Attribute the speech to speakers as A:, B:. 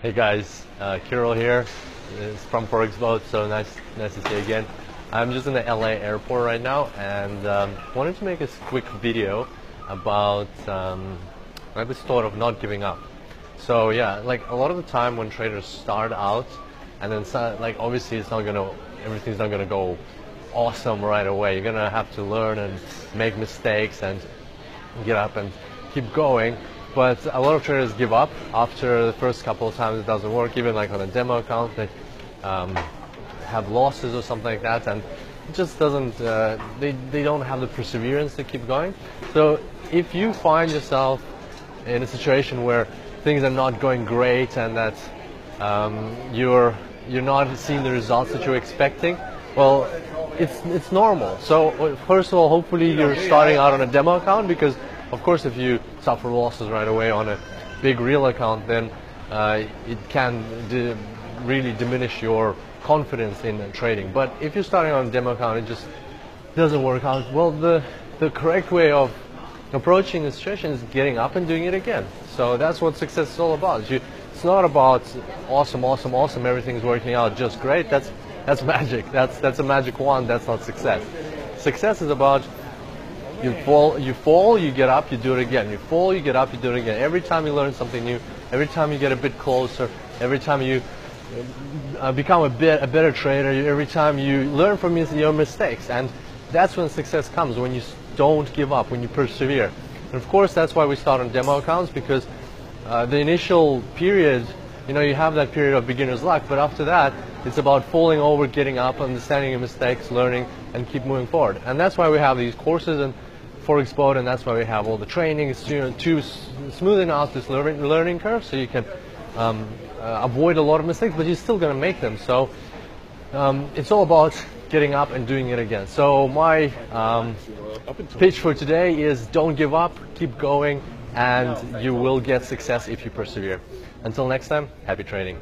A: Hey guys, uh, Kirill here. It's from ForexBoat, so nice, nice to see you again. I'm just in the LA airport right now and um, wanted to make a quick video about um, like this thought of not giving up. So yeah, like a lot of the time when traders start out and then like obviously it's not gonna, everything's not gonna go awesome right away. You're gonna have to learn and make mistakes and get up and keep going but a lot of traders give up after the first couple of times it doesn't work. Even like on a demo account, they um, have losses or something like that, and it just doesn't. Uh, they they don't have the perseverance to keep going. So if you find yourself in a situation where things are not going great and that um, you're you're not seeing the results that you're expecting, well, it's it's normal. So first of all, hopefully you're starting out on a demo account because of course, if you suffer losses right away on a big real account, then uh, it can really diminish your confidence in trading. But if you're starting on a demo account, it just doesn't work out. Well, the the correct way of approaching the situation is getting up and doing it again. So that's what success is all about. You, it's not about awesome, awesome, awesome. Everything's working out just great. That's that's magic. That's that's a magic wand. That's not success. Success is about you fall, you fall, you get up, you do it again. You fall, you get up, you do it again. Every time you learn something new, every time you get a bit closer, every time you uh, become a bit a better trader, every time you learn from your mistakes, and that's when success comes. When you don't give up, when you persevere. And of course, that's why we start on demo accounts because uh, the initial period, you know, you have that period of beginner's luck, but after that, it's about falling over, getting up, understanding your mistakes, learning, and keep moving forward. And that's why we have these courses and ForexBoat, and that's why we have all the trainings to, to smoothing out this learning, curve so you can um, uh, avoid a lot of mistakes, but you're still going to make them. So um, it's all about getting up and doing it again. So my um, pitch for today is don't give up, keep going, and you will get success if you persevere. Until next time, happy trading.